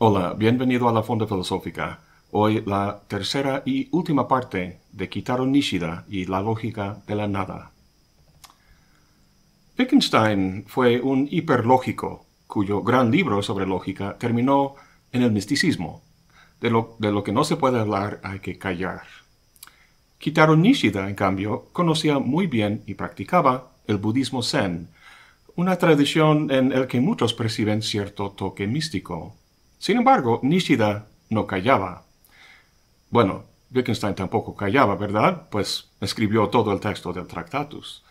Hola, bienvenido a la Fonda Filosófica. Hoy la tercera y última parte de Kitaro Nishida y la lógica de la nada. Wittgenstein fue un hiperlógico cuyo gran libro sobre lógica terminó en el misticismo. De lo, de lo que no se puede hablar hay que callar. Kitaro Nishida, en cambio, conocía muy bien y practicaba el budismo zen, una tradición en el que muchos perciben cierto toque místico. Sin embargo, Nishida no callaba. Bueno, Wittgenstein tampoco callaba, ¿verdad? Pues escribió todo el texto del Tractatus.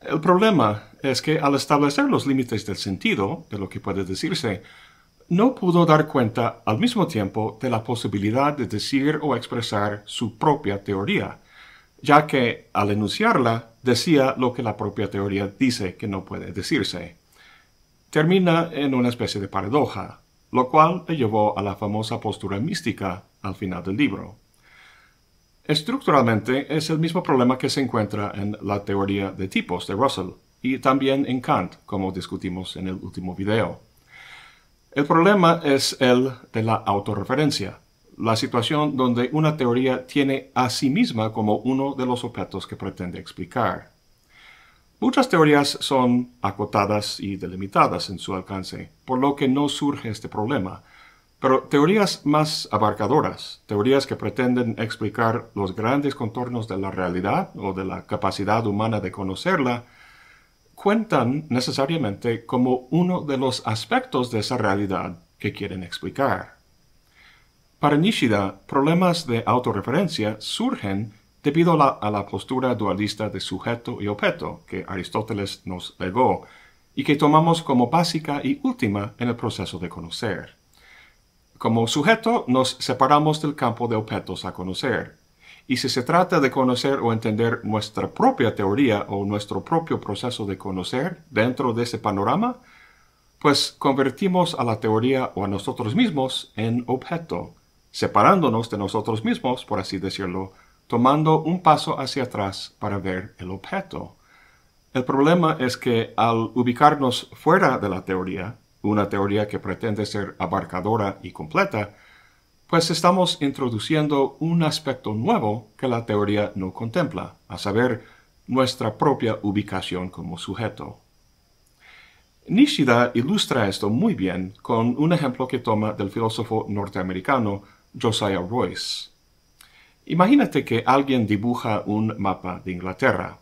El problema es que al establecer los límites del sentido, de lo que puede decirse, no pudo dar cuenta al mismo tiempo de la posibilidad de decir o expresar su propia teoría, ya que al enunciarla decía lo que la propia teoría dice que no puede decirse. Termina en una especie de paradoja, lo cual le llevó a la famosa postura mística al final del libro. Estructuralmente es el mismo problema que se encuentra en la teoría de tipos de Russell y también en Kant, como discutimos en el último video. El problema es el de la autorreferencia, la situación donde una teoría tiene a sí misma como uno de los objetos que pretende explicar. Muchas teorías son acotadas y delimitadas en su alcance, por lo que no surge este problema. Pero teorías más abarcadoras, teorías que pretenden explicar los grandes contornos de la realidad o de la capacidad humana de conocerla, cuentan necesariamente como uno de los aspectos de esa realidad que quieren explicar. Para Nishida, problemas de autorreferencia surgen debido a la, postura dualista de sujeto y objeto que Aristóteles nos legó y que tomamos como básica y última en el proceso de conocer. Como sujeto nos separamos del campo de objetos a conocer, y si se trata de conocer o entender nuestra propia teoría o nuestro propio proceso de conocer dentro de ese panorama, pues convertimos a la teoría o a nosotros mismos en objeto, separándonos de nosotros mismos, por así decirlo, tomando un paso hacia atrás para ver el objeto. El problema es que al ubicarnos fuera de la teoría, una teoría que pretende ser abarcadora y completa, pues estamos introduciendo un aspecto nuevo que la teoría no contempla, a saber, nuestra propia ubicación como sujeto. Nishida ilustra esto muy bien con un ejemplo que toma del filósofo norteamericano Josiah Royce. Imagínate que alguien dibuja un mapa de Inglaterra.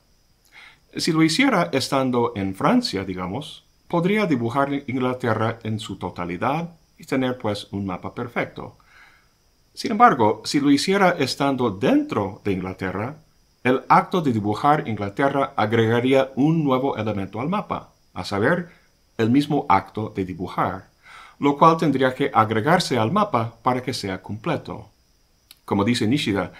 Si lo hiciera estando en Francia, digamos, podría dibujar Inglaterra en su totalidad y tener pues un mapa perfecto. Sin embargo, si lo hiciera estando dentro de Inglaterra, el acto de dibujar Inglaterra agregaría un nuevo elemento al mapa, a saber, el mismo acto de dibujar, lo cual tendría que agregarse al mapa para que sea completo. Como dice Nishida,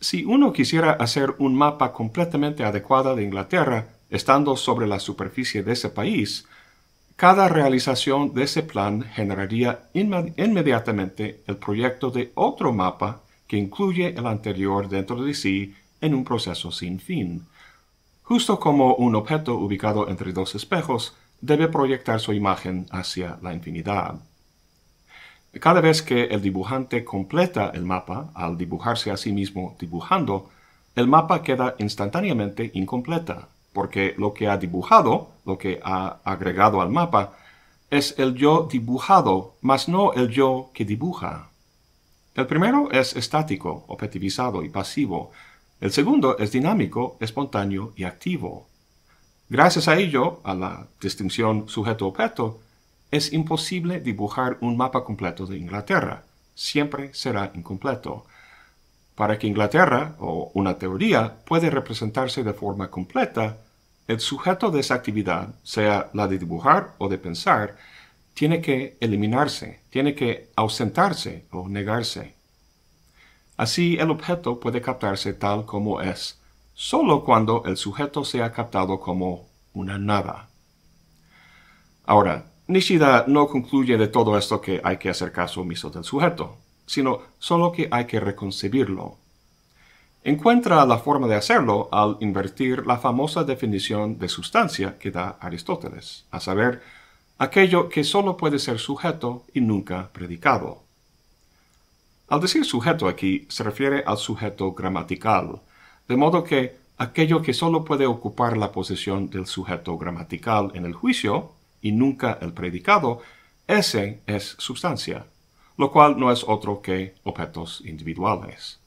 si uno quisiera hacer un mapa completamente adecuado de Inglaterra, estando sobre la superficie de ese país, cada realización de ese plan generaría inmediatamente el proyecto de otro mapa que incluye el anterior dentro de sí en un proceso sin fin. Justo como un objeto ubicado entre dos espejos debe proyectar su imagen hacia la infinidad. Cada vez que el dibujante completa el mapa, al dibujarse a sí mismo dibujando, el mapa queda instantáneamente incompleta, porque lo que ha dibujado, lo que ha agregado al mapa, es el yo dibujado, mas no el yo que dibuja. El primero es estático, objetivizado y pasivo. El segundo es dinámico, espontáneo y activo. Gracias a ello, a la distinción sujeto-objeto, es imposible dibujar un mapa completo de Inglaterra. Siempre será incompleto. Para que Inglaterra, o una teoría, puede representarse de forma completa, el sujeto de esa actividad, sea la de dibujar o de pensar, tiene que eliminarse, tiene que ausentarse o negarse. Así el objeto puede captarse tal como es, solo cuando el sujeto sea captado como una nada. Ahora, Nishida no concluye de todo esto que hay que hacer caso omiso del sujeto, sino solo que hay que reconcebirlo. Encuentra la forma de hacerlo al invertir la famosa definición de sustancia que da Aristóteles, a saber, aquello que solo puede ser sujeto y nunca predicado. Al decir sujeto aquí se refiere al sujeto gramatical, de modo que aquello que solo puede ocupar la posición del sujeto gramatical en el juicio y nunca el predicado, ese es sustancia, lo cual no es otro que objetos individuales.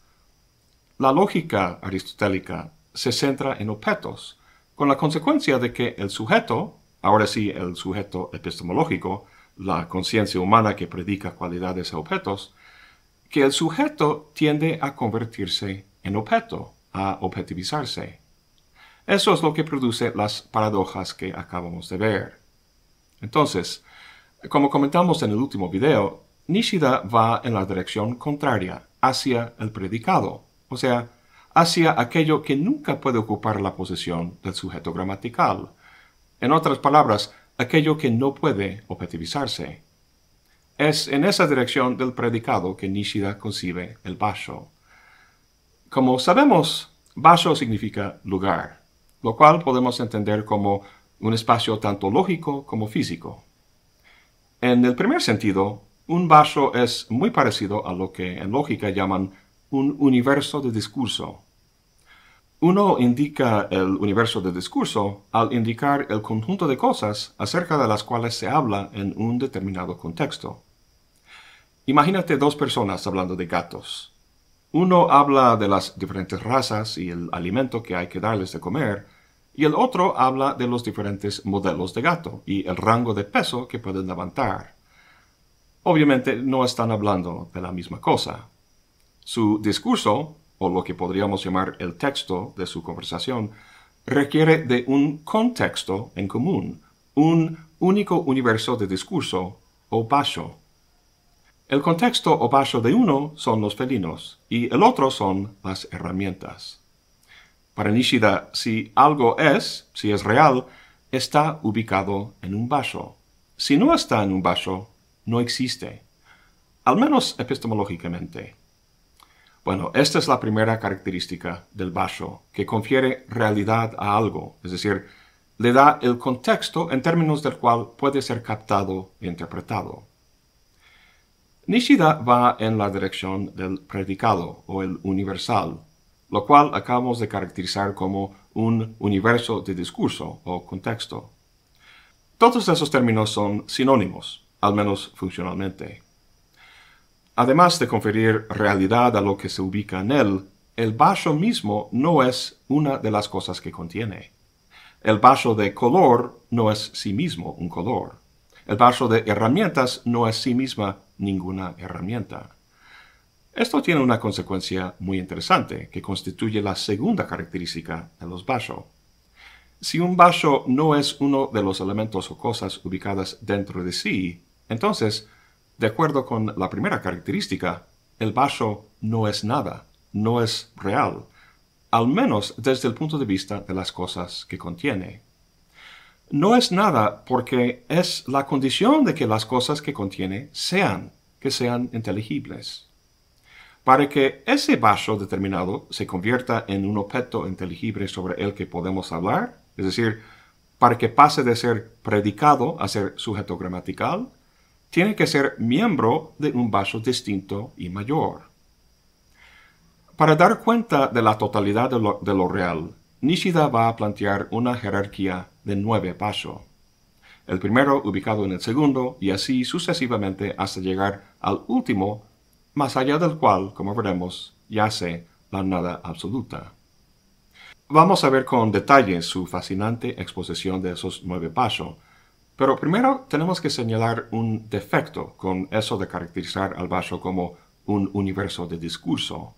La lógica aristotélica se centra en objetos, con la consecuencia de que el sujeto, ahora sí el sujeto epistemológico, la conciencia humana que predica cualidades a objetos, que el sujeto tiende a convertirse en objeto, a objetivizarse. Eso es lo que produce las paradojas que acabamos de ver. Entonces, como comentamos en el último video, Nishida va en la dirección contraria, hacia el predicado, o sea, hacia aquello que nunca puede ocupar la posición del sujeto gramatical. En otras palabras, aquello que no puede objetivizarse. Es en esa dirección del predicado que Nishida concibe el basho. Como sabemos, basho significa lugar, lo cual podemos entender como un espacio tanto lógico como físico. En el primer sentido, un basho es muy parecido a lo que en lógica llaman un universo de discurso. Uno indica el universo de discurso al indicar el conjunto de cosas acerca de las cuales se habla en un determinado contexto. Imagínate dos personas hablando de gatos. Uno habla de las diferentes razas y el alimento que hay que darles de comer, y el otro habla de los diferentes modelos de gato y el rango de peso que pueden levantar. Obviamente no están hablando de la misma cosa. Su discurso, o lo que podríamos llamar el texto de su conversación, requiere de un contexto en común, un único universo de discurso o basho. El contexto o vaso de uno son los felinos y el otro son las herramientas. Para Nishida, si algo es, si es real, está ubicado en un vaso. Si no está en un vaso, no existe, al menos epistemológicamente. Bueno, esta es la primera característica del vaso, que confiere realidad a algo, es decir, le da el contexto en términos del cual puede ser captado e interpretado. Nishida va en la dirección del predicado o el universal, lo cual acabamos de caracterizar como un universo de discurso o contexto. Todos esos términos son sinónimos, al menos funcionalmente. Además de conferir realidad a lo que se ubica en él, el vaso mismo no es una de las cosas que contiene. El vaso de color no es sí mismo un color. El vaso de herramientas no es sí misma ninguna herramienta. Esto tiene una consecuencia muy interesante, que constituye la segunda característica de los vasos. Si un vaso no es uno de los elementos o cosas ubicadas dentro de sí, entonces, de acuerdo con la primera característica, el vaso no es nada, no es real, al menos desde el punto de vista de las cosas que contiene. No es nada porque es la condición de que las cosas que contiene sean, que sean inteligibles. Para que ese vaso determinado se convierta en un objeto inteligible sobre el que podemos hablar, es decir, para que pase de ser predicado a ser sujeto gramatical, tiene que ser miembro de un vaso distinto y mayor. Para dar cuenta de la totalidad de lo, real, Nishida va a plantear una jerarquía de nueve pasos. El primero ubicado en el segundo y así sucesivamente hasta llegar al último, más allá del cual, como veremos, yace la nada absoluta. Vamos a ver con detalle su fascinante exposición de esos nueve pasos, pero primero tenemos que señalar un defecto con eso de caracterizar al vaso como un universo de discurso.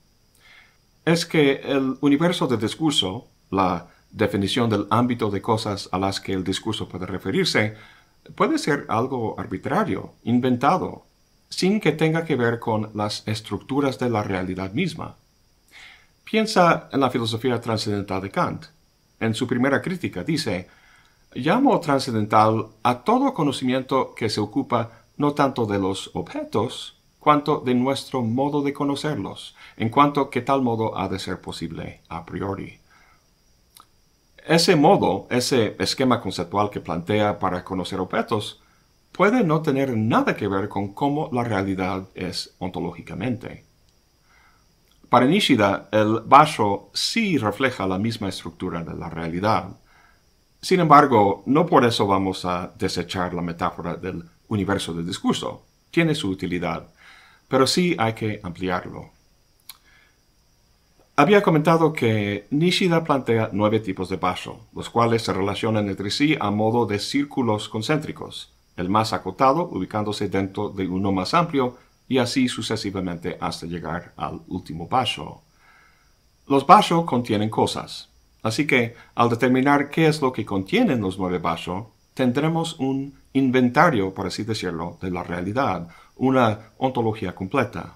Es que el universo de discurso la definición del ámbito de cosas a las que el discurso puede referirse puede ser algo arbitrario, inventado, sin que tenga que ver con las estructuras de la realidad misma. Piensa en la filosofía trascendental de Kant. En su primera crítica dice, llamo trascendental a todo conocimiento que se ocupa no tanto de los objetos, cuanto de nuestro modo de conocerlos, en cuanto que tal modo ha de ser posible a priori. Ese modo, ese esquema conceptual que plantea para conocer objetos, puede no tener nada que ver con cómo la realidad es ontológicamente. Para Nishida, el basho sí refleja la misma estructura de la realidad. Sin embargo, no por eso vamos a desechar la metáfora del universo del discurso. Tiene su utilidad, pero sí hay que ampliarlo. Había comentado que Nishida plantea nueve tipos de basho, los cuales se relacionan entre sí a modo de círculos concéntricos, el más acotado ubicándose dentro de uno más amplio y así sucesivamente hasta llegar al último basho. Los basho contienen cosas, así que al determinar qué es lo que contienen los nueve basho, tendremos un inventario, por así decirlo, de la realidad, una ontología completa.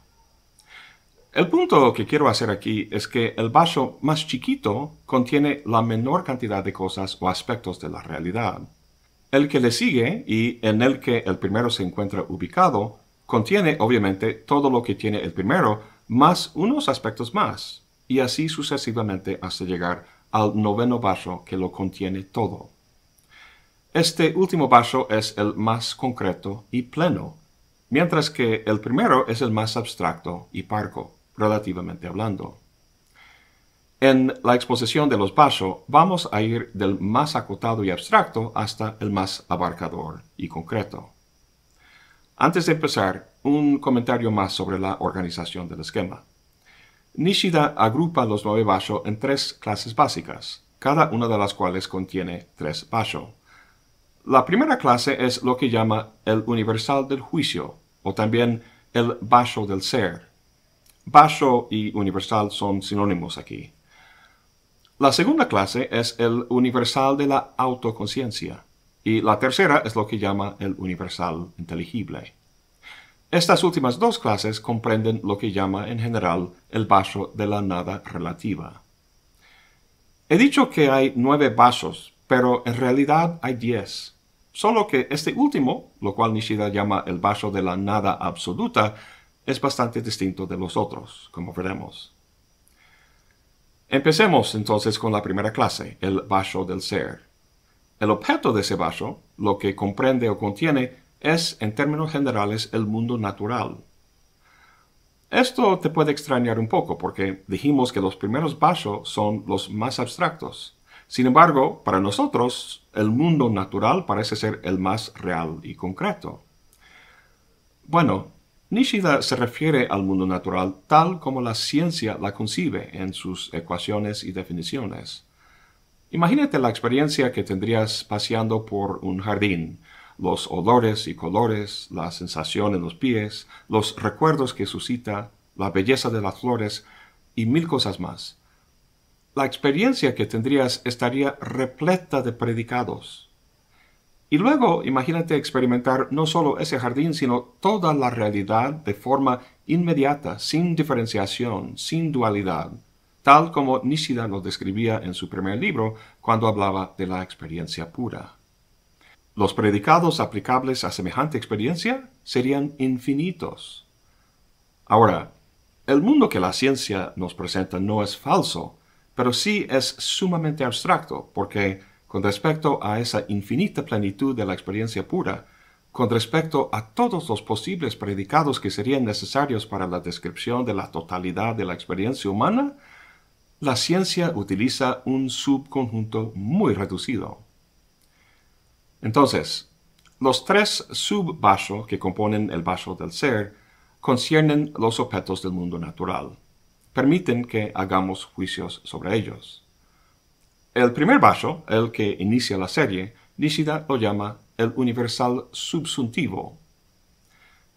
El punto que quiero hacer aquí es que el basho más chiquito contiene la menor cantidad de cosas o aspectos de la realidad. El que le sigue y en el que el primero se encuentra ubicado Contiene, obviamente, todo lo que tiene el primero, más unos aspectos más, y así sucesivamente hasta llegar al noveno vaso que lo contiene todo. Este último vaso es el más concreto y pleno, mientras que el primero es el más abstracto y parco, relativamente hablando. En la exposición de los vasos vamos a ir del más acotado y abstracto hasta el más abarcador y concreto. Antes de empezar, un comentario más sobre la organización del esquema. Nishida agrupa los nueve basho en tres clases básicas, cada una de las cuales contiene tres basho. La primera clase es lo que llama el universal del juicio, o también el basho del ser. Basho y universal son sinónimos aquí. La segunda clase es el universal de la autoconciencia. Y la tercera es lo que llama el universal inteligible. Estas últimas dos clases comprenden lo que llama en general el vaso de la nada relativa. He dicho que hay nueve vasos, pero en realidad hay diez. Solo que este último, lo cual Nishida llama el vaso de la nada absoluta, es bastante distinto de los otros, como veremos. Empecemos entonces con la primera clase, el vaso del ser. El objeto de ese vaso, lo que comprende o contiene, es, en términos generales, el mundo natural. Esto te puede extrañar un poco porque dijimos que los primeros vasos son los más abstractos. Sin embargo, para nosotros, el mundo natural parece ser el más real y concreto. Bueno, Nishida se refiere al mundo natural tal como la ciencia la concibe en sus ecuaciones y definiciones. Imagínate la experiencia que tendrías paseando por un jardín, los olores y colores, la sensación en los pies, los recuerdos que suscita, la belleza de las flores y mil cosas más. La experiencia que tendrías estaría repleta de predicados. Y luego imagínate experimentar no solo ese jardín, sino toda la realidad de forma inmediata, sin diferenciación, sin dualidad, tal como Nishida lo describía en su primer libro cuando hablaba de la experiencia pura. Los predicados aplicables a semejante experiencia serían infinitos. Ahora, el mundo que la ciencia nos presenta no es falso, pero sí es sumamente abstracto, porque con respecto a esa infinita plenitud de la experiencia pura, con respecto a todos los posibles predicados que serían necesarios para la descripción de la totalidad de la experiencia humana, la ciencia utiliza un subconjunto muy reducido. Entonces, los tres subvasos que componen el vaso del ser conciernen los objetos del mundo natural. Permiten que hagamos juicios sobre ellos. El primer vaso, el que inicia la serie, Nishida lo llama el universal subsuntivo.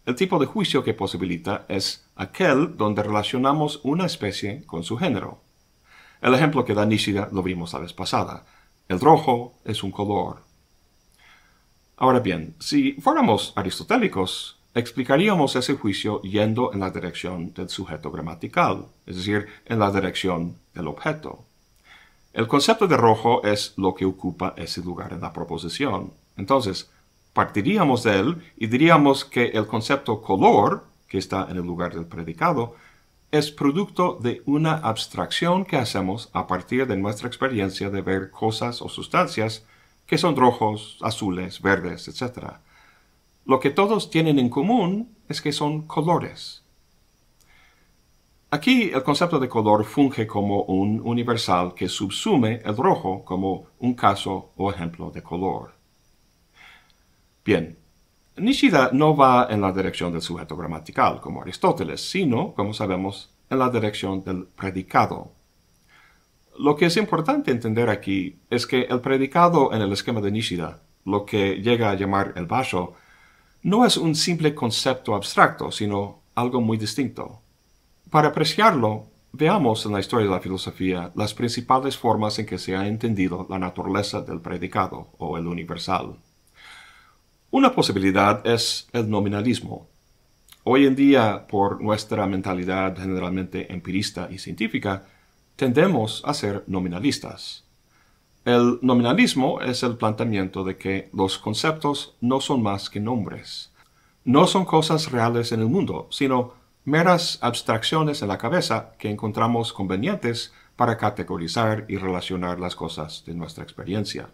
El tipo de juicio que posibilita es aquel donde relacionamos una especie con su género. El ejemplo que da Nishida lo vimos la vez pasada. El rojo es un color. Ahora bien, si fuéramos aristotélicos, explicaríamos ese juicio yendo en la dirección del sujeto gramatical, es decir, en la dirección del objeto. El concepto de rojo es lo que ocupa ese lugar en la proposición. Entonces, partiríamos de él y diríamos que el concepto color, que está en el lugar del predicado, es producto de una abstracción que hacemos a partir de nuestra experiencia de ver cosas o sustancias que son rojos, azules, verdes, etc. Lo que todos tienen en común es que son colores. Aquí el concepto de color funge como un universal que subsume el rojo como un caso o ejemplo de color. Bien, Nishida no va en la dirección del sujeto gramatical como Aristóteles, sino, como sabemos, en la dirección del predicado. Lo que es importante entender aquí es que el predicado en el esquema de Nishida, lo que llega a llamar el basho, no es un simple concepto abstracto, sino algo muy distinto. Para apreciarlo, veamos en la historia de la filosofía las principales formas en que se ha entendido la naturaleza del predicado o el universal. Una posibilidad es el nominalismo. Hoy en día, por nuestra mentalidad generalmente empirista y científica, tendemos a ser nominalistas. El nominalismo es el planteamiento de que los conceptos no son más que nombres. No son cosas reales en el mundo, sino meras abstracciones en la cabeza que encontramos convenientes para categorizar y relacionar las cosas de nuestra experiencia.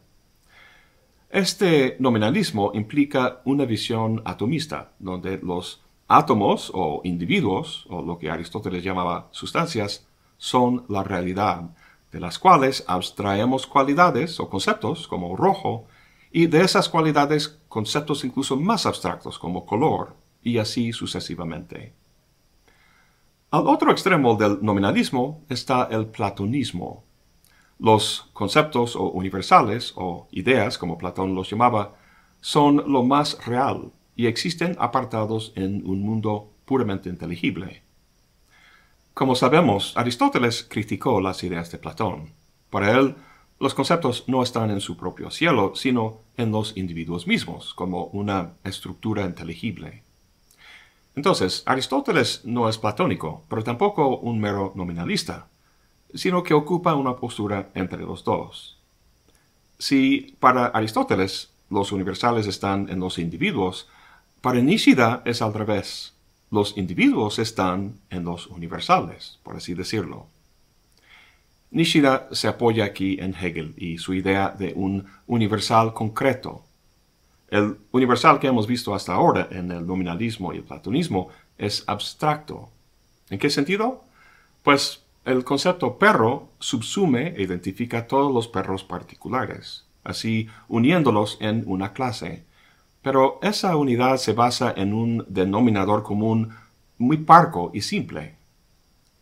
Este nominalismo implica una visión atomista, donde los átomos o individuos, o lo que Aristóteles llamaba sustancias, son la realidad, de las cuales abstraemos cualidades o conceptos como rojo, y de esas cualidades conceptos incluso más abstractos como color, y así sucesivamente. Al otro extremo del nominalismo está el platonismo. Los conceptos o universales o ideas, como Platón los llamaba, son lo más real y existen apartados en un mundo puramente inteligible. Como sabemos, Aristóteles criticó las ideas de Platón. Para él, los conceptos no están en su propio cielo, sino en los individuos mismos, como una estructura inteligible. Entonces, Aristóteles no es platónico, pero tampoco un mero nominalista, sino que ocupa una postura entre los dos. Si para Aristóteles los universales están en los individuos, para Nishida es al revés los individuos están en los universales, por así decirlo. Nishida se apoya aquí en Hegel y su idea de un universal concreto. El universal que hemos visto hasta ahora en el nominalismo y el platonismo es abstracto. ¿En qué sentido? Pues el concepto perro subsume e identifica todos los perros particulares, así uniéndolos en una clase, pero esa unidad se basa en un denominador común muy parco y simple.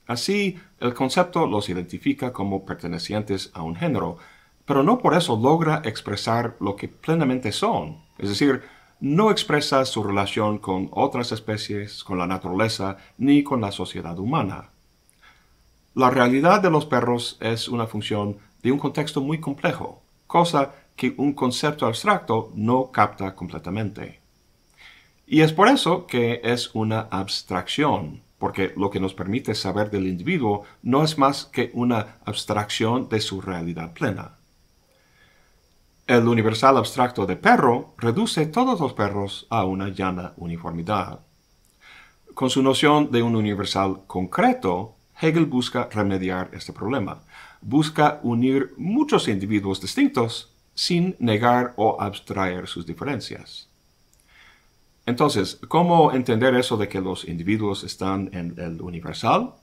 Así, el concepto los identifica como pertenecientes a un género, pero no por eso logra expresar lo que plenamente son, es decir, no expresa su relación con otras especies, con la naturaleza, ni con la sociedad humana. La realidad de los perros es una función de un contexto muy complejo, cosa que un concepto abstracto no capta completamente. Y es por eso que es una abstracción, porque lo que nos permite saber del individuo no es más que una abstracción de su realidad plena. El universal abstracto de perro reduce todos los perros a una llana uniformidad. Con su noción de un universal concreto, Hegel busca remediar este problema. Busca unir muchos individuos distintos sin negar o abstraer sus diferencias. Entonces, ¿cómo entender eso de que los individuos están en el universal?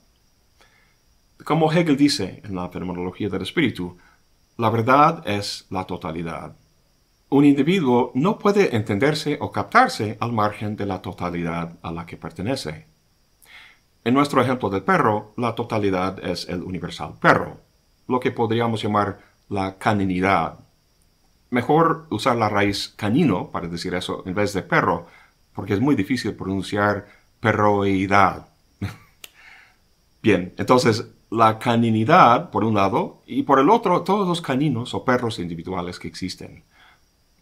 Como Hegel dice en la fenomenología del espíritu, la verdad es la totalidad. Un individuo no puede entenderse o captarse al margen de la totalidad a la que pertenece. En nuestro ejemplo del perro, la totalidad es el universal perro, lo que podríamos llamar la caninidad mejor usar la raíz canino para decir eso en vez de perro, porque es muy difícil pronunciar perroidad. Bien, entonces la caninidad por un lado y por el otro todos los caninos o perros individuales que existen.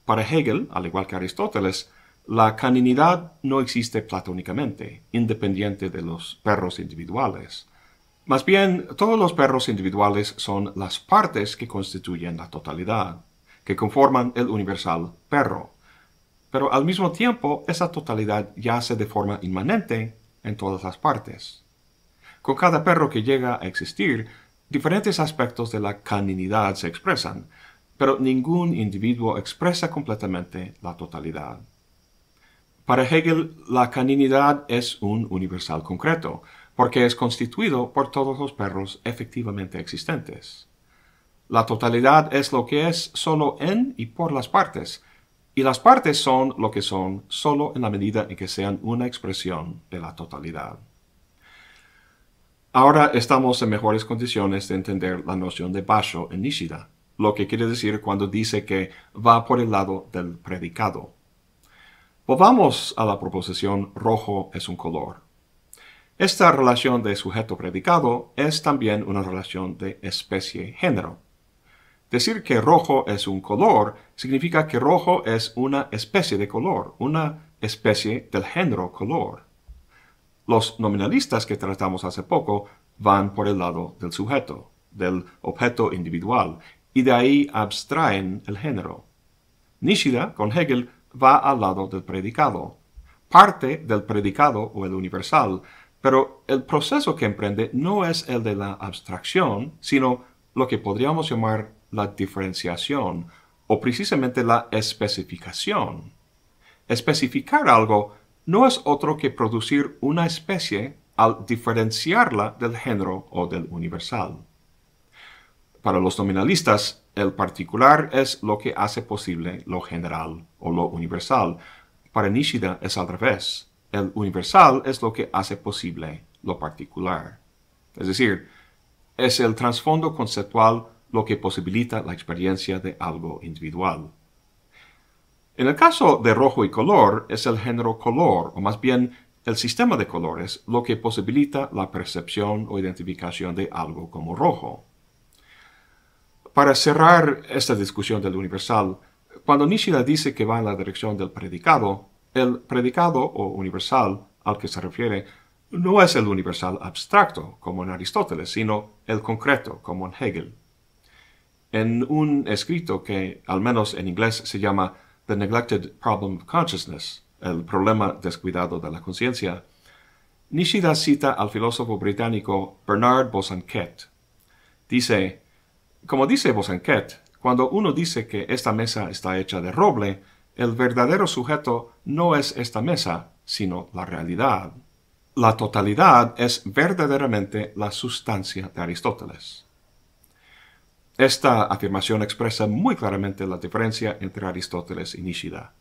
Para Hegel, al igual que Aristóteles, la caninidad no existe platónicamente, independiente de los perros individuales. Más bien, todos los perros individuales son las partes que constituyen la totalidad que conforman el universal perro. Pero al mismo tiempo, esa totalidad yace de forma inmanente en todas las partes. Con cada perro que llega a existir, diferentes aspectos de la caninidad se expresan, pero ningún individuo expresa completamente la totalidad. Para Hegel, la caninidad es un universal concreto, porque es constituido por todos los perros efectivamente existentes. La totalidad es lo que es solo en y por las partes, y las partes son lo que son solo en la medida en que sean una expresión de la totalidad. Ahora estamos en mejores condiciones de entender la noción de basho en Nishida, lo que quiere decir cuando dice que va por el lado del predicado. Volvamos a la proposición rojo es un color. Esta relación de sujeto-predicado es también una relación de especie-género. Decir que rojo es un color significa que rojo es una especie de color, una especie del género color. Los nominalistas que tratamos hace poco van por el lado del sujeto, del objeto individual, y de ahí abstraen el género. Nishida, con Hegel, va al lado del predicado, parte del predicado o el universal, pero el proceso que emprende no es el de la abstracción, sino lo que podríamos llamar la diferenciación o precisamente la especificación. Especificar algo no es otro que producir una especie al diferenciarla del género o del universal. Para los nominalistas, el particular es lo que hace posible lo general o lo universal. Para Nishida es al revés. El universal es lo que hace posible lo particular. Es decir, es el trasfondo conceptual lo que posibilita la experiencia de algo individual. En el caso de rojo y color, es el género color, o más bien el sistema de colores, lo que posibilita la percepción o identificación de algo como rojo. Para cerrar esta discusión del universal, cuando Nishida dice que va en la dirección del predicado, el predicado o universal al que se refiere no es el universal abstracto, como en Aristóteles, sino el concreto, como en Hegel. En un escrito que, al menos en inglés, se llama The Neglected Problem of Consciousness, el problema descuidado de la conciencia, Nishida cita al filósofo británico Bernard Bosanquet. Dice, como dice Bosanquet, cuando uno dice que esta mesa está hecha de roble, el verdadero sujeto no es esta mesa, sino la realidad. La totalidad es verdaderamente la sustancia de Aristóteles. Esta afirmación expresa muy claramente la diferencia entre Aristóteles y Nishida.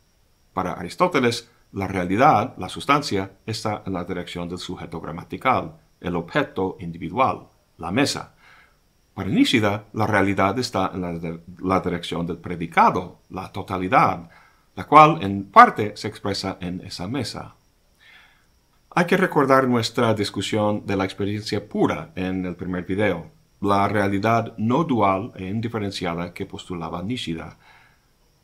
Para Aristóteles, la realidad, la sustancia, está en la dirección del sujeto gramatical, el objeto individual, la mesa. Para Nishida, la realidad está en la, la dirección del predicado, la totalidad, la cual en parte se expresa en esa mesa. Hay que recordar nuestra discusión de la experiencia pura en el primer video, la realidad no dual e indiferenciada que postulaba Nishida.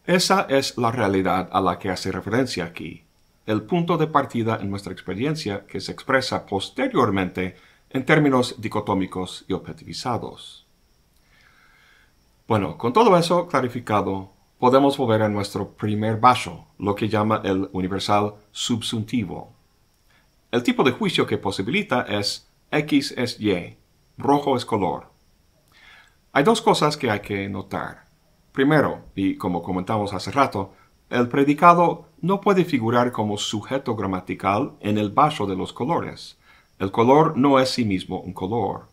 Esa es la realidad a la que hace referencia aquí, el punto de partida en nuestra experiencia que se expresa posteriormente en términos dicotómicos y objetivizados. Bueno, con todo eso clarificado, podemos volver a nuestro primer vaso, lo que llama el universal subsuntivo. El tipo de juicio que posibilita es X es Y, rojo es color. Hay dos cosas que hay que notar. Primero, y como comentamos hace rato, el predicado no puede figurar como sujeto gramatical en el vaso de los colores. El color no es sí mismo un color.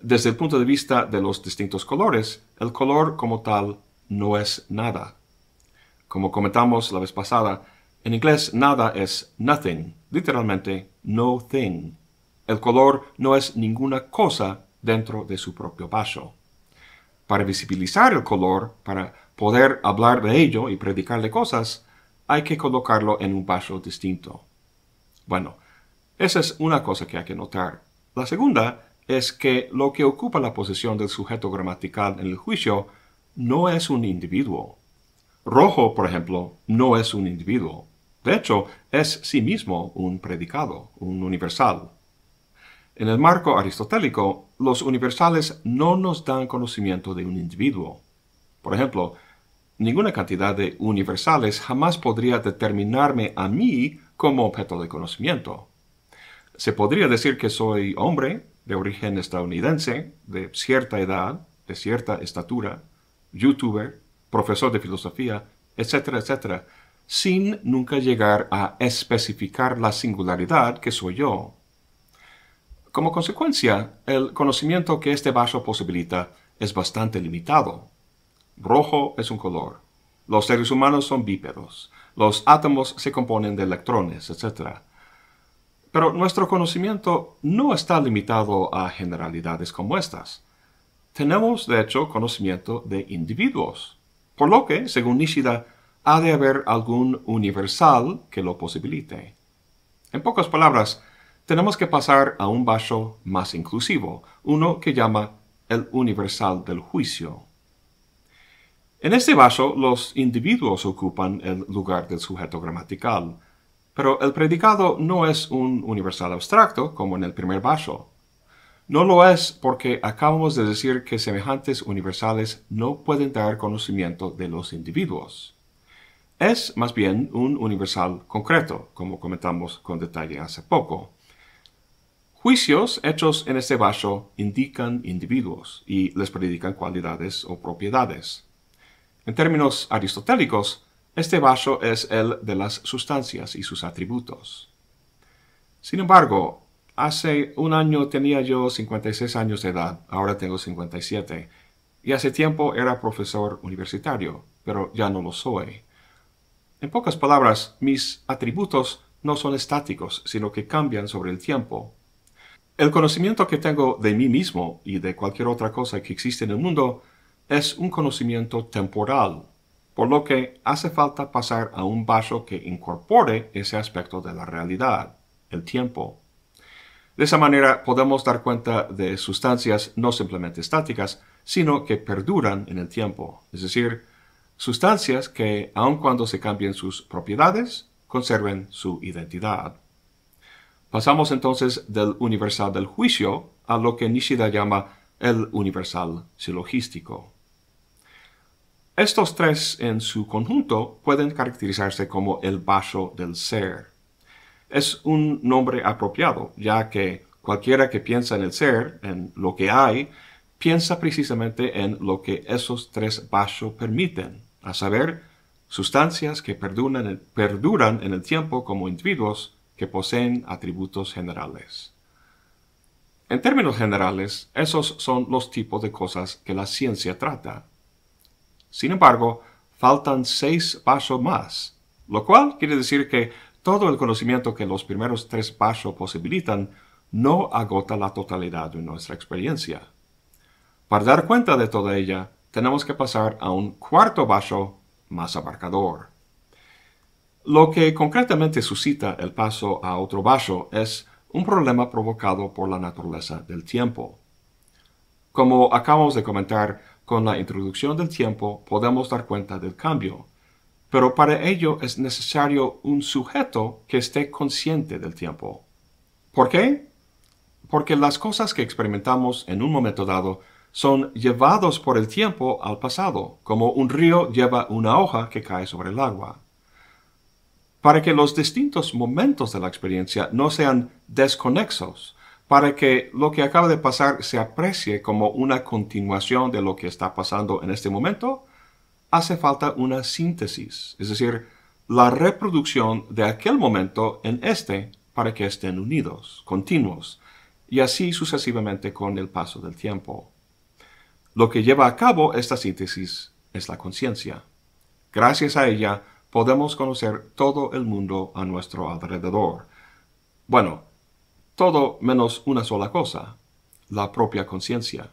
Desde el punto de vista de los distintos colores, el color como tal no es nada. Como comentamos la vez pasada, en inglés nada es nothing, literalmente no thing. El color no es ninguna cosa dentro de su propio vaso. Para visibilizar el color, para poder hablar de ello y predicarle cosas, hay que colocarlo en un vaso distinto. Bueno, esa es una cosa que hay que notar. La segunda es que lo que ocupa la posición del sujeto gramatical en el juicio no es un individuo. Rojo, por ejemplo, no es un individuo. De hecho, es sí mismo un predicado, un universal. En el marco aristotélico, los universales no nos dan conocimiento de un individuo. Por ejemplo, ninguna cantidad de universales jamás podría determinarme a mí como objeto de conocimiento. Se podría decir que soy hombre, de origen estadounidense, de cierta edad, de cierta estatura, youtuber, profesor de filosofía, etcétera, etcétera. sin nunca llegar a especificar la singularidad que soy yo. Como consecuencia, el conocimiento que este vaso posibilita es bastante limitado. Rojo es un color. Los seres humanos son bípedos. Los átomos se componen de electrones, etc. Pero nuestro conocimiento no está limitado a generalidades como estas. Tenemos, de hecho, conocimiento de individuos, por lo que, según Nishida, ha de haber algún universal que lo posibilite. En pocas palabras, tenemos que pasar a un vaso más inclusivo, uno que llama el universal del juicio. En este vaso, los individuos ocupan el lugar del sujeto gramatical, pero el predicado no es un universal abstracto como en el primer vaso. No lo es porque acabamos de decir que semejantes universales no pueden dar conocimiento de los individuos. Es más bien un universal concreto, como comentamos con detalle hace poco. Juicios hechos en este vaso indican individuos y les predican cualidades o propiedades. En términos aristotélicos, este vaso es el de las sustancias y sus atributos. Sin embargo, hace un año tenía yo 56 años de edad, ahora tengo 57, y hace tiempo era profesor universitario, pero ya no lo soy. En pocas palabras, mis atributos no son estáticos, sino que cambian sobre el tiempo. El conocimiento que tengo de mí mismo y de cualquier otra cosa que existe en el mundo es un conocimiento temporal, por lo que hace falta pasar a un vaso que incorpore ese aspecto de la realidad, el tiempo. De esa manera podemos dar cuenta de sustancias no simplemente estáticas, sino que perduran en el tiempo, es decir, sustancias que, aun cuando se cambien sus propiedades, conserven su identidad. Pasamos entonces del universal del juicio a lo que Nishida llama el universal silogístico. Estos tres en su conjunto pueden caracterizarse como el vaso del ser. Es un nombre apropiado, ya que cualquiera que piensa en el ser, en lo que hay, piensa precisamente en lo que esos tres vasos permiten, a saber, sustancias que perduran, perduran en el tiempo como individuos que poseen atributos generales. En términos generales, esos son los tipos de cosas que la ciencia trata. Sin embargo, faltan seis pasos más, lo cual quiere decir que todo el conocimiento que los primeros tres pasos posibilitan no agota la totalidad de nuestra experiencia. Para dar cuenta de toda ella, tenemos que pasar a un cuarto vaso más abarcador. Lo que concretamente suscita el paso a otro vaso es un problema provocado por la naturaleza del tiempo. Como acabamos de comentar, con la introducción del tiempo podemos dar cuenta del cambio, pero para ello es necesario un sujeto que esté consciente del tiempo. ¿Por qué? Porque las cosas que experimentamos en un momento dado son llevados por el tiempo al pasado, como un río lleva una hoja que cae sobre el agua. Para que los distintos momentos de la experiencia no sean desconexos, para que lo que acaba de pasar se aprecie como una continuación de lo que está pasando en este momento, hace falta una síntesis, es decir, la reproducción de aquel momento en este para que estén unidos, continuos, y así sucesivamente con el paso del tiempo. Lo que lleva a cabo esta síntesis es la conciencia. Gracias a ella podemos conocer todo el mundo a nuestro alrededor. Bueno, todo menos una sola cosa, la propia conciencia.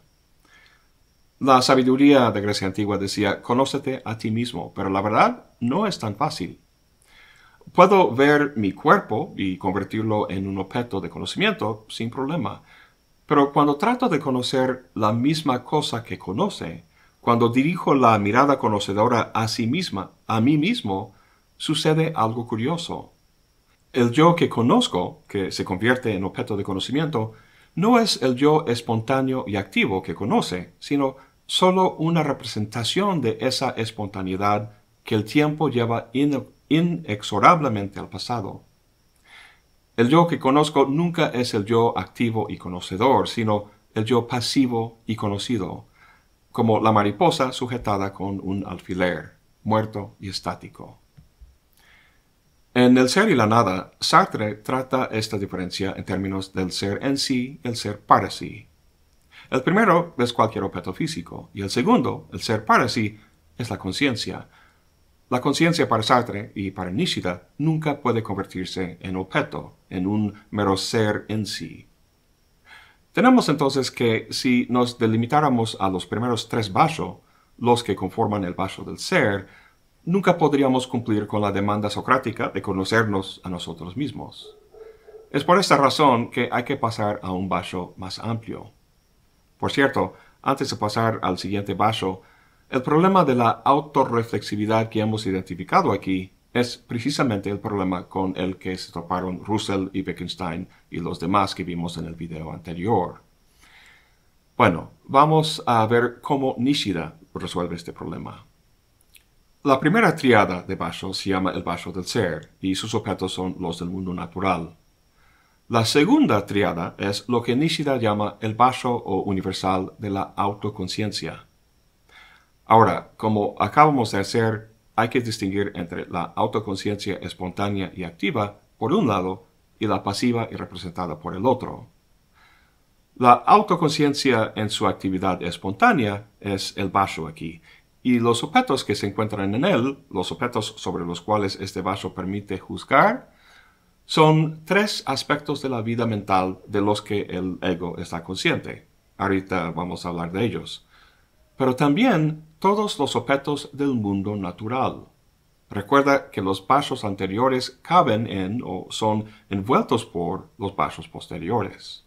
La sabiduría de Grecia antigua decía, conócete a ti mismo, pero la verdad no es tan fácil. Puedo ver mi cuerpo y convertirlo en un objeto de conocimiento sin problema, pero cuando trato de conocer la misma cosa que conoce, cuando dirijo la mirada conocedora a sí misma, a mí mismo, sucede algo curioso. El yo que conozco, que se convierte en objeto de conocimiento, no es el yo espontáneo y activo que conoce, sino solo una representación de esa espontaneidad que el tiempo lleva inexorablemente al pasado. El yo que conozco nunca es el yo activo y conocedor, sino el yo pasivo y conocido, como la mariposa sujetada con un alfiler, muerto y estático. En El ser y la nada, Sartre trata esta diferencia en términos del ser en sí y el ser para sí. El primero es cualquier objeto físico y el segundo, el ser para sí, es la conciencia. La conciencia para Sartre y para Nishida nunca puede convertirse en objeto, en un mero ser en sí. Tenemos entonces que si nos delimitáramos a los primeros tres basho, los que conforman el basho del ser, nunca podríamos cumplir con la demanda socrática de conocernos a nosotros mismos. Es por esta razón que hay que pasar a un basho más amplio. Por cierto, antes de pasar al siguiente basho, el problema de la autorreflexividad que hemos identificado aquí es precisamente el problema con el que se toparon Russell y Wittgenstein y los demás que vimos en el video anterior. Bueno, vamos a ver cómo Nishida resuelve este problema. La primera triada de Basho se llama el Basho del ser, y sus objetos son los del mundo natural. La segunda triada es lo que Nishida llama el Basho o universal de la autoconciencia. Ahora, como acabamos de hacer, hay que distinguir entre la autoconciencia espontánea y activa, por un lado, y la pasiva y representada por el otro. La autoconciencia en su actividad espontánea es el Basho aquí, y los objetos que se encuentran en él, los objetos sobre los cuales este vaso permite juzgar, son tres aspectos de la vida mental de los que el ego está consciente. Ahorita vamos a hablar de ellos. Pero también todos los objetos del mundo natural. Recuerda que los pasos anteriores caben en o son envueltos por los pasos posteriores.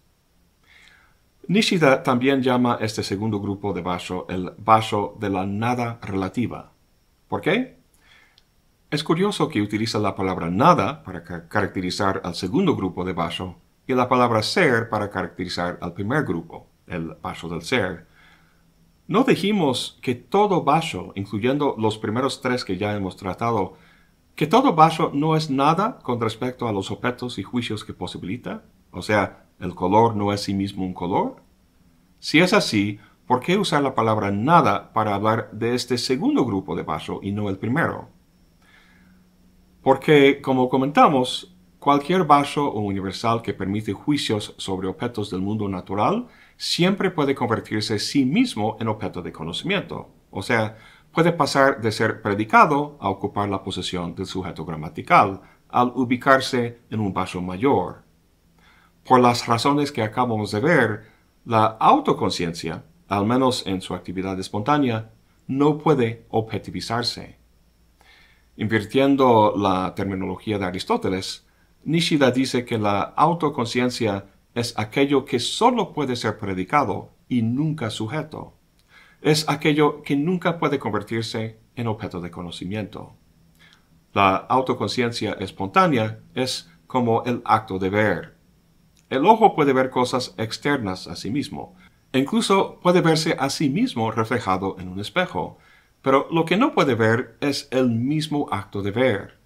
Nishida también llama este segundo grupo de basho el basho de la nada relativa. ¿Por qué? Es curioso que utiliza la palabra nada para caracterizar al segundo grupo de basho y la palabra ser para caracterizar al primer grupo, el basho del ser. No dijimos que todo basho, incluyendo los primeros tres que ya hemos tratado, que todo basho no es nada con respecto a los objetos y juicios que posibilita, o sea, ¿El color no es sí mismo un color? Si es así, ¿por qué usar la palabra nada para hablar de este segundo grupo de vaso y no el primero? Porque, como comentamos, cualquier vaso o universal que permite juicios sobre objetos del mundo natural siempre puede convertirse sí mismo en objeto de conocimiento, o sea, puede pasar de ser predicado a ocupar la posición del sujeto gramatical al ubicarse en un vaso mayor. Por las razones que acabamos de ver, la autoconciencia, al menos en su actividad espontánea, no puede objetivizarse. Invirtiendo la terminología de Aristóteles, Nishida dice que la autoconciencia es aquello que solo puede ser predicado y nunca sujeto. Es aquello que nunca puede convertirse en objeto de conocimiento. La autoconciencia espontánea es como el acto de ver, el ojo puede ver cosas externas a sí mismo. Incluso puede verse a sí mismo reflejado en un espejo. Pero lo que no puede ver es el mismo acto de ver.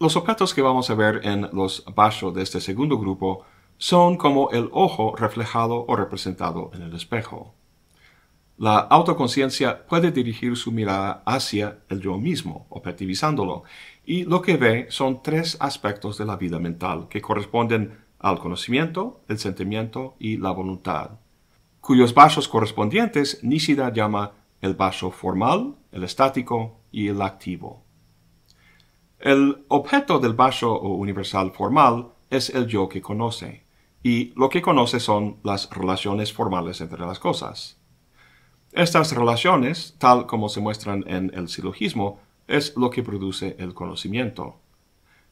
Los objetos que vamos a ver en los basho de este segundo grupo son como el ojo reflejado o representado en el espejo. La autoconciencia puede dirigir su mirada hacia el yo mismo, objetivizándolo, y lo que ve son tres aspectos de la vida mental que corresponden al conocimiento, el sentimiento y la voluntad, cuyos vasos correspondientes Nishida llama el vaso formal, el estático y el activo. El objeto del vaso o universal formal es el yo que conoce, y lo que conoce son las relaciones formales entre las cosas. Estas relaciones, tal como se muestran en el silogismo, es lo que produce el conocimiento.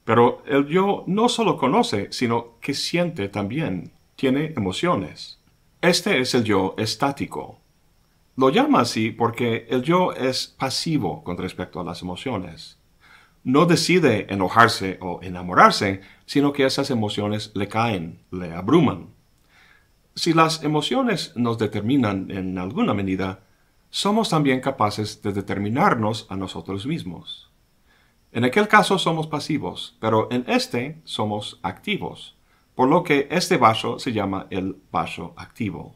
Pero el yo no solo conoce, sino que siente también, tiene emociones. Este es el yo estático. Lo llama así porque el yo es pasivo con respecto a las emociones. No decide enojarse o enamorarse, sino que esas emociones le caen, le abruman. Si las emociones nos determinan en alguna medida, somos también capaces de determinarnos a nosotros mismos. En aquel caso somos pasivos, pero en este somos activos, por lo que este vaso se llama el vaso activo.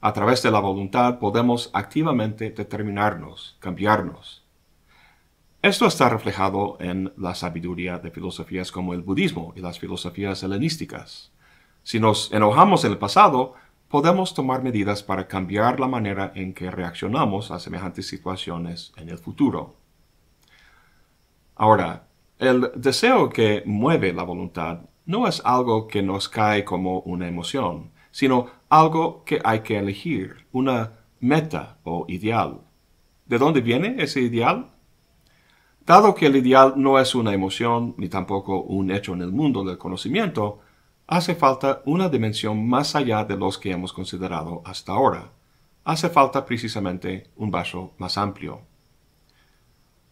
A través de la voluntad podemos activamente determinarnos, cambiarnos. Esto está reflejado en la sabiduría de filosofías como el budismo y las filosofías helenísticas. Si nos enojamos en el pasado, podemos tomar medidas para cambiar la manera en que reaccionamos a semejantes situaciones en el futuro. Ahora, el deseo que mueve la voluntad no es algo que nos cae como una emoción, sino algo que hay que elegir, una meta o ideal. ¿De dónde viene ese ideal? Dado que el ideal no es una emoción ni tampoco un hecho en el mundo del conocimiento, hace falta una dimensión más allá de los que hemos considerado hasta ahora. Hace falta precisamente un vaso más amplio.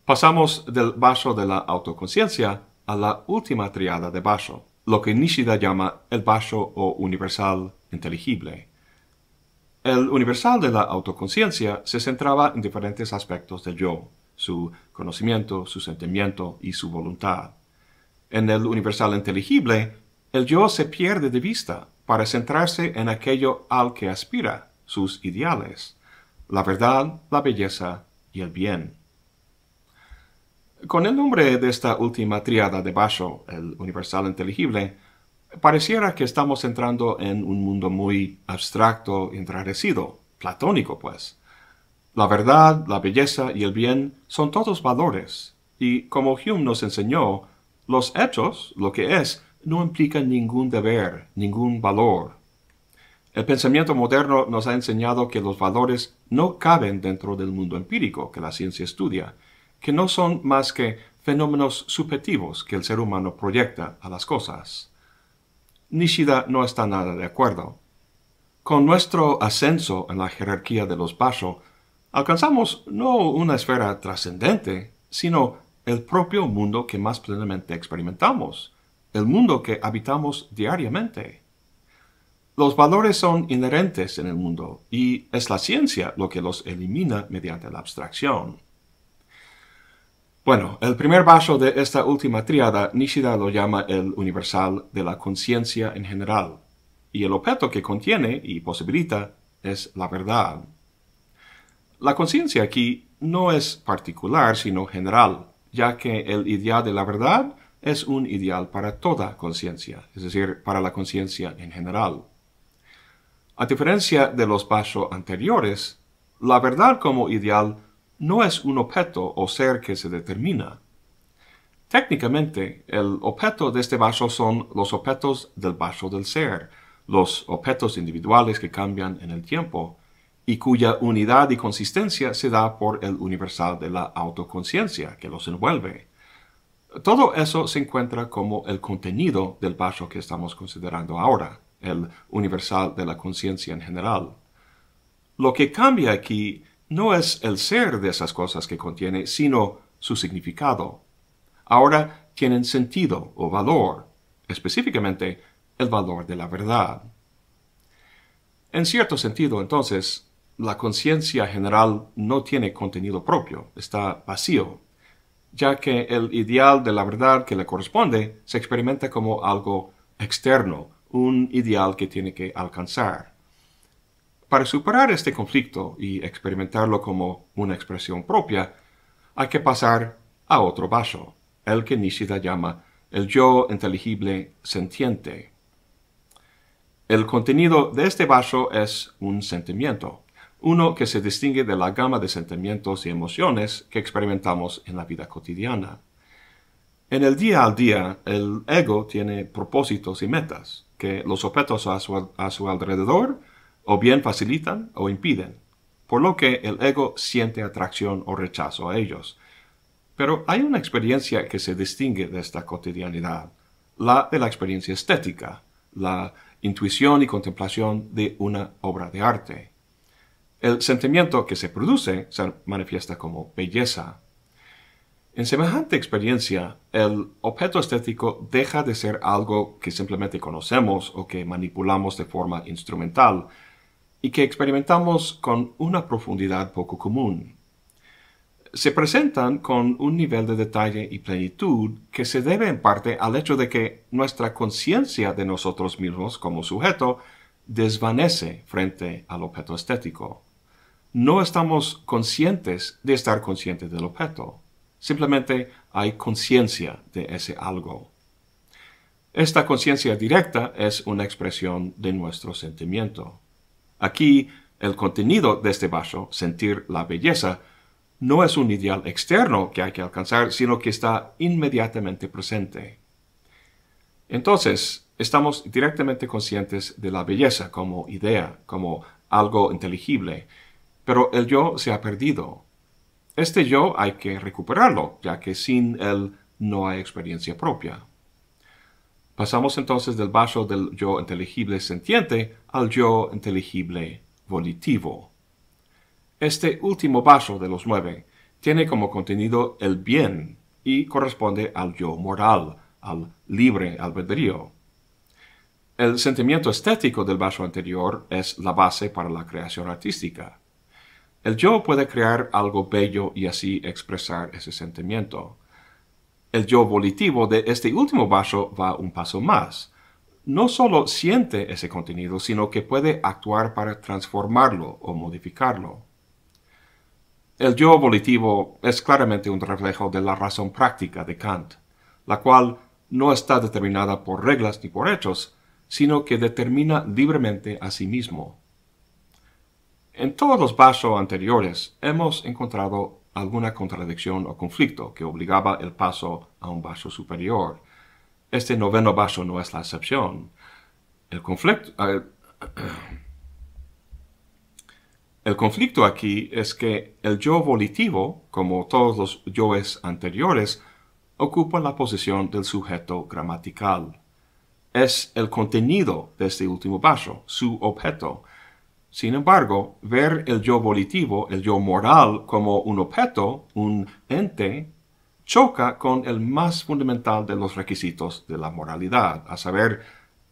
Pasamos del vaso de la autoconciencia a la última triada de vaso, lo que Nishida llama el vaso o universal inteligible. El universal de la autoconciencia se centraba en diferentes aspectos del yo, su conocimiento, su sentimiento y su voluntad. En el universal inteligible, el yo se pierde de vista para centrarse en aquello al que aspira, sus ideales, la verdad, la belleza y el bien. Con el nombre de esta última triada de Basho, el universal inteligible, pareciera que estamos entrando en un mundo muy abstracto enrarecido, platónico pues, la verdad, la belleza y el bien son todos valores, y como Hume nos enseñó, los hechos, lo que es, no implican ningún deber, ningún valor. El pensamiento moderno nos ha enseñado que los valores no caben dentro del mundo empírico que la ciencia estudia, que no son más que fenómenos subjetivos que el ser humano proyecta a las cosas. Nishida no está nada de acuerdo. Con nuestro ascenso en la jerarquía de los Basho, alcanzamos no una esfera trascendente, sino el propio mundo que más plenamente experimentamos, el mundo que habitamos diariamente. Los valores son inherentes en el mundo y es la ciencia lo que los elimina mediante la abstracción. Bueno, el primer vaso de esta última triada Nishida lo llama el universal de la conciencia en general, y el objeto que contiene y posibilita es la verdad. La conciencia aquí no es particular, sino general, ya que el ideal de la verdad es un ideal para toda conciencia, es decir, para la conciencia en general. A diferencia de los pasos anteriores, la verdad como ideal no es un objeto o ser que se determina. Técnicamente, el objeto de este vaso son los objetos del vaso del ser, los objetos individuales que cambian en el tiempo, y cuya unidad y consistencia se da por el universal de la autoconciencia que los envuelve. Todo eso se encuentra como el contenido del vaso que estamos considerando ahora, el universal de la conciencia en general. Lo que cambia aquí no es el ser de esas cosas que contiene, sino su significado. Ahora tienen sentido o valor, específicamente el valor de la verdad. En cierto sentido, entonces, la conciencia general no tiene contenido propio, está vacío, ya que el ideal de la verdad que le corresponde se experimenta como algo externo, un ideal que tiene que alcanzar. Para superar este conflicto y experimentarlo como una expresión propia, hay que pasar a otro vaso, el que Nishida llama el yo inteligible sentiente. El contenido de este vaso es un sentimiento, uno que se distingue de la gama de sentimientos y emociones que experimentamos en la vida cotidiana. En el día al día, el ego tiene propósitos y metas que los objetos a su, alrededor o bien facilitan o impiden, por lo que el ego siente atracción o rechazo a ellos. Pero hay una experiencia que se distingue de esta cotidianidad, la de la experiencia estética, la intuición y contemplación de una obra de arte. El sentimiento que se produce se manifiesta como belleza. En semejante experiencia, el objeto estético deja de ser algo que simplemente conocemos o que manipulamos de forma instrumental y que experimentamos con una profundidad poco común. Se presentan con un nivel de detalle y plenitud que se debe en parte al hecho de que nuestra conciencia de nosotros mismos como sujeto desvanece frente al objeto estético no estamos conscientes de estar conscientes del objeto. simplemente hay conciencia de ese algo. Esta conciencia directa es una expresión de nuestro sentimiento. Aquí, el contenido de este vaso, sentir la belleza, no es un ideal externo que hay que alcanzar, sino que está inmediatamente presente. Entonces, estamos directamente conscientes de la belleza como idea, como algo inteligible, pero el yo se ha perdido. Este yo hay que recuperarlo, ya que sin él no hay experiencia propia. Pasamos entonces del vaso del yo inteligible sentiente al yo inteligible volitivo. Este último vaso de los nueve tiene como contenido el bien y corresponde al yo moral, al libre albedrío. El sentimiento estético del vaso anterior es la base para la creación artística. El yo puede crear algo bello y así expresar ese sentimiento. El yo volitivo de este último vaso va un paso más. No solo siente ese contenido, sino que puede actuar para transformarlo o modificarlo. El yo volitivo es claramente un reflejo de la razón práctica de Kant, la cual no está determinada por reglas ni por hechos, sino que determina libremente a sí mismo. En todos los pasos anteriores hemos encontrado alguna contradicción o conflicto que obligaba el paso a un vaso superior. Este noveno vaso no es la excepción. El conflicto, el conflicto aquí es que el yo volitivo, como todos los yoes anteriores, ocupa la posición del sujeto gramatical es el contenido de este último paso, su objeto. Sin embargo, ver el yo volitivo, el yo moral, como un objeto, un ente, choca con el más fundamental de los requisitos de la moralidad, a saber,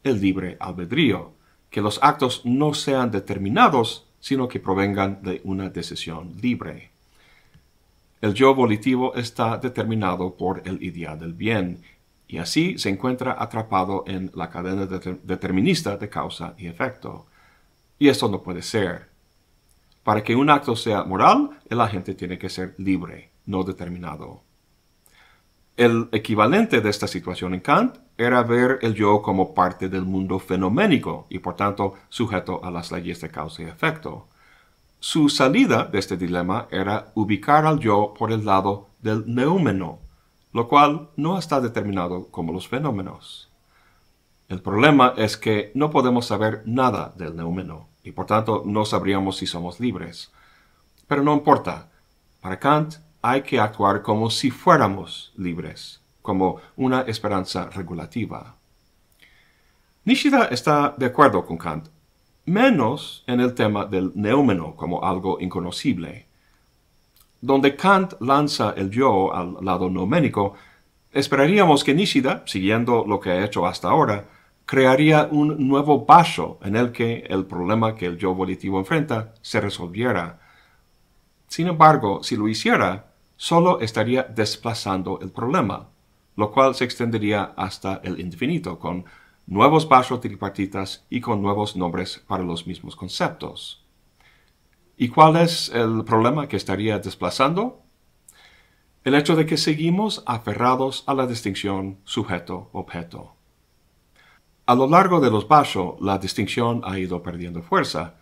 el libre albedrío, que los actos no sean determinados, sino que provengan de una decisión libre. El yo volitivo está determinado por el ideal del bien y así se encuentra atrapado en la cadena determinista de causa y efecto. Y esto no puede ser. Para que un acto sea moral, el agente tiene que ser libre, no determinado. El equivalente de esta situación en Kant era ver el yo como parte del mundo fenoménico y por tanto sujeto a las leyes de causa y efecto. Su salida de este dilema era ubicar al yo por el lado del neúmeno, lo cual no está determinado como los fenómenos. El problema es que no podemos saber nada del neumeno y por tanto no sabríamos si somos libres. Pero no importa. Para Kant hay que actuar como si fuéramos libres, como una esperanza regulativa. Nishida está de acuerdo con Kant, menos en el tema del neumeno como algo inconocible. Donde Kant lanza el yo al lado noménico, esperaríamos que Nishida, siguiendo lo que ha hecho hasta ahora, crearía un nuevo vaso en el que el problema que el yo volitivo enfrenta se resolviera. Sin embargo, si lo hiciera, solo estaría desplazando el problema, lo cual se extendería hasta el infinito, con nuevos vasos tripartitas y con nuevos nombres para los mismos conceptos. ¿Y cuál es el problema que estaría desplazando? El hecho de que seguimos aferrados a la distinción sujeto-objeto. A lo largo de los pasos, la distinción ha ido perdiendo fuerza,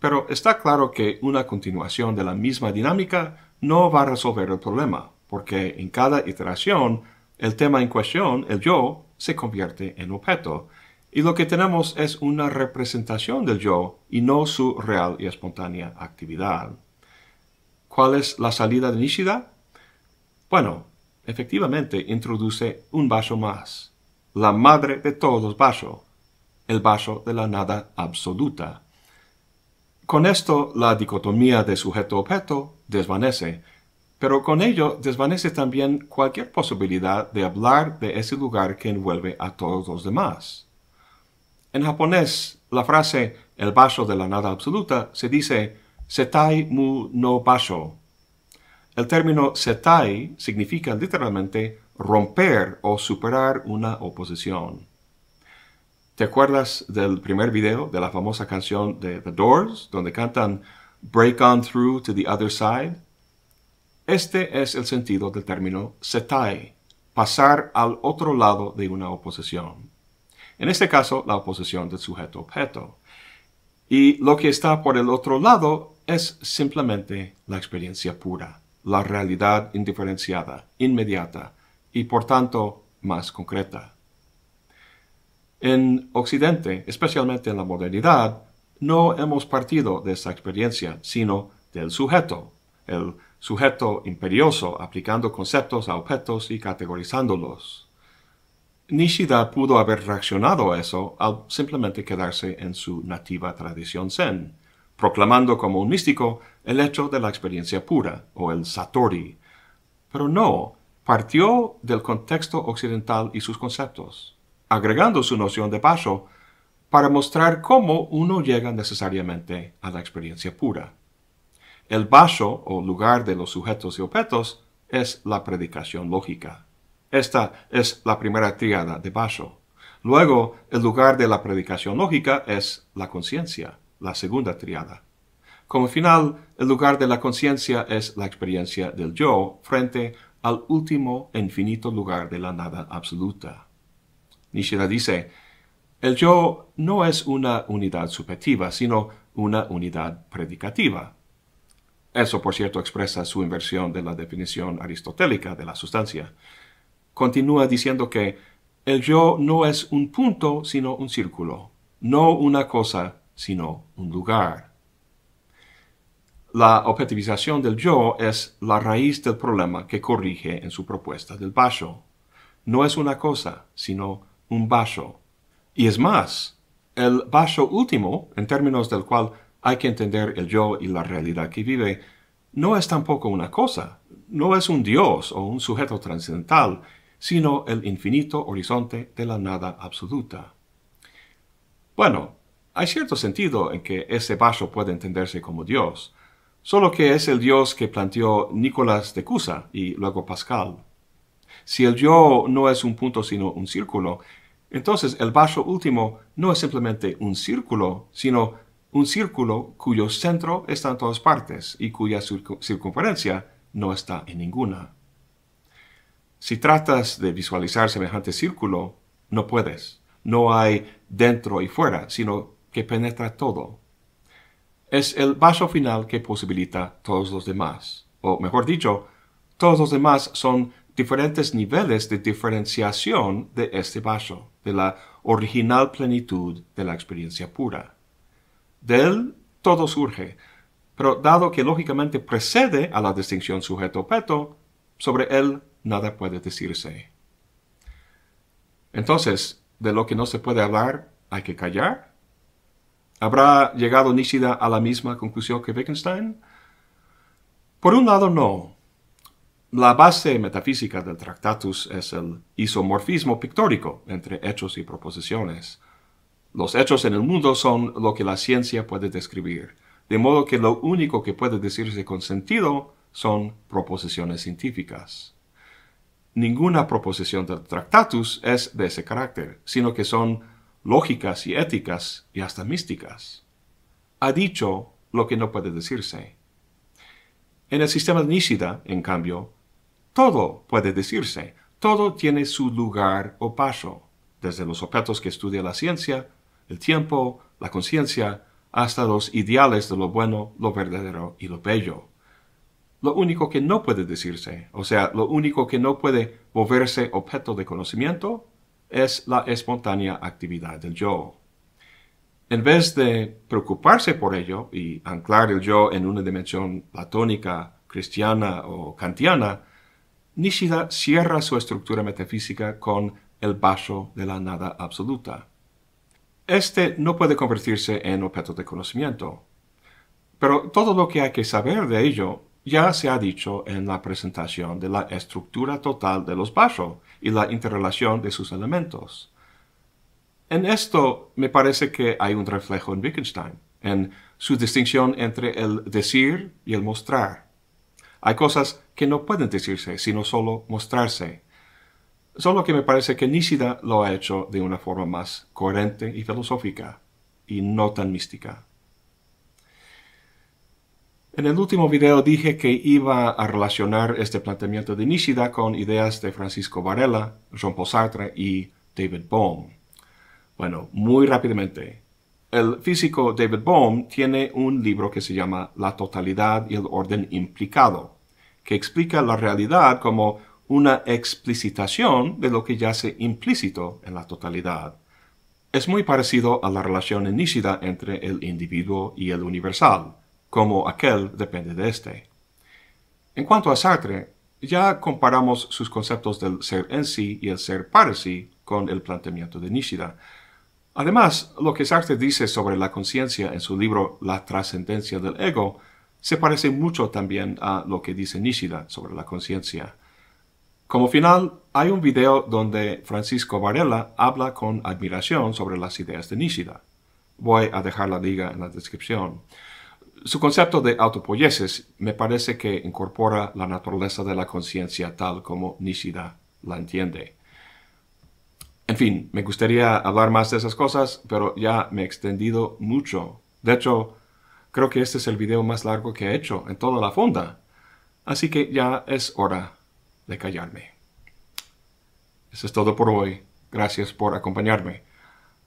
pero está claro que una continuación de la misma dinámica no va a resolver el problema, porque en cada iteración, el tema en cuestión, el yo, se convierte en objeto, y lo que tenemos es una representación del yo y no su real y espontánea actividad. ¿Cuál es la salida de Nishida? Bueno, efectivamente introduce un vaso más, la madre de todos los vasos, el vaso de la nada absoluta. Con esto la dicotomía de sujeto-objeto desvanece, pero con ello desvanece también cualquier posibilidad de hablar de ese lugar que envuelve a todos los demás. En japonés, la frase el vaso de la nada absoluta se dice setai mu no basho. El término setai significa literalmente romper o superar una oposición. ¿Te acuerdas del primer video de la famosa canción de The Doors, donde cantan Break on through to the other side? Este es el sentido del término setai, pasar al otro lado de una oposición. En este caso, la oposición del sujeto-objeto. Y lo que está por el otro lado es simplemente la experiencia pura, la realidad indiferenciada, inmediata y por tanto más concreta. En Occidente, especialmente en la modernidad, no hemos partido de esa experiencia, sino del sujeto, el sujeto imperioso aplicando conceptos a objetos y categorizándolos. Nishida pudo haber reaccionado a eso al simplemente quedarse en su nativa tradición zen, proclamando como un místico el hecho de la experiencia pura, o el satori. Pero no, partió del contexto occidental y sus conceptos, agregando su noción de basho para mostrar cómo uno llega necesariamente a la experiencia pura. El basho, o lugar de los sujetos y objetos, es la predicación lógica. Esta es la primera tríada de basho. Luego, el lugar de la predicación lógica es la conciencia, la segunda triada. Como final, el lugar de la conciencia es la experiencia del yo frente al último e infinito lugar de la nada absoluta. Nishida dice, el yo no es una unidad subjetiva, sino una unidad predicativa. Eso, por cierto, expresa su inversión de la definición aristotélica de la sustancia. Continúa diciendo que el yo no es un punto, sino un círculo, no una cosa, sino un lugar. La objetivización del yo es la raíz del problema que corrige en su propuesta del basho. No es una cosa, sino un basho, y es más, el basho último, en términos del cual hay que entender el yo y la realidad que vive, no es tampoco una cosa, no es un Dios o un sujeto trascendental, sino el infinito horizonte de la nada absoluta. Bueno, hay cierto sentido en que ese basho puede entenderse como Dios, solo que es el Dios que planteó Nicolás de Cusa y luego Pascal. Si el yo no es un punto sino un círculo, entonces el vaso último no es simplemente un círculo, sino un círculo cuyo centro está en todas partes y cuya circunferencia no está en ninguna. Si tratas de visualizar semejante círculo, no puedes. No hay dentro y fuera, sino que penetra todo. Es el vaso final que posibilita todos los demás. O mejor dicho, todos los demás son diferentes niveles de diferenciación de este vaso, de la original plenitud de la experiencia pura. De él todo surge, pero dado que lógicamente precede a la distinción sujeto-objeto, sobre él nada puede decirse. Entonces, de lo que no se puede hablar, hay que callar. ¿Habrá llegado Nishida a la misma conclusión que Wittgenstein? Por un lado, no. La base metafísica del Tractatus es el isomorfismo pictórico entre hechos y proposiciones. Los hechos en el mundo son lo que la ciencia puede describir, de modo que lo único que puede decirse con sentido son proposiciones científicas. Ninguna proposición del Tractatus es de ese carácter, sino que son lógicas y éticas y hasta místicas. Ha dicho lo que no puede decirse. En el sistema Nishida, en cambio, todo puede decirse, todo tiene su lugar o paso, desde los objetos que estudia la ciencia, el tiempo, la conciencia, hasta los ideales de lo bueno, lo verdadero y lo bello. Lo único que no puede decirse, o sea, lo único que no puede volverse objeto de conocimiento, es la espontánea actividad del yo. En vez de preocuparse por ello y anclar el yo en una dimensión platónica, cristiana o kantiana, Nishida cierra su estructura metafísica con el vaso de la nada absoluta. Este no puede convertirse en objeto de conocimiento. Pero todo lo que hay que saber de ello ya se ha dicho en la presentación de la estructura total de los vasos y la interrelación de sus elementos. En esto me parece que hay un reflejo en Wittgenstein, en su distinción entre el decir y el mostrar. Hay cosas que no pueden decirse, sino solo mostrarse. Solo que me parece que Nishida lo ha hecho de una forma más coherente y filosófica, y no tan mística. En el último video dije que iba a relacionar este planteamiento de Nishida con ideas de Francisco Varela, Jean-Paul Sartre y David Bohm. Bueno, muy rápidamente. El físico David Bohm tiene un libro que se llama La totalidad y el orden implicado, que explica la realidad como una explicitación de lo que yace implícito en la totalidad. Es muy parecido a la relación en Nishida entre el individuo y el universal como aquel depende de éste. En cuanto a Sartre, ya comparamos sus conceptos del ser en sí y el ser para sí con el planteamiento de Nishida. Además, lo que Sartre dice sobre la conciencia en su libro La trascendencia del ego se parece mucho también a lo que dice Nishida sobre la conciencia. Como final, hay un video donde Francisco Varela habla con admiración sobre las ideas de Nishida. Voy a dejar la liga en la descripción. Su concepto de autopoiesis me parece que incorpora la naturaleza de la conciencia tal como Nishida la entiende. En fin, me gustaría hablar más de esas cosas, pero ya me he extendido mucho. De hecho, creo que este es el video más largo que he hecho en toda la fonda. Así que ya es hora de callarme. Eso es todo por hoy. Gracias por acompañarme.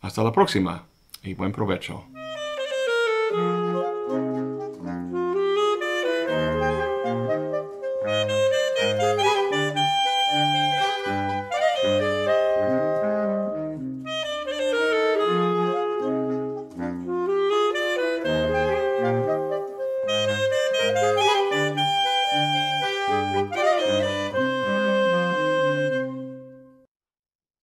Hasta la próxima y buen provecho.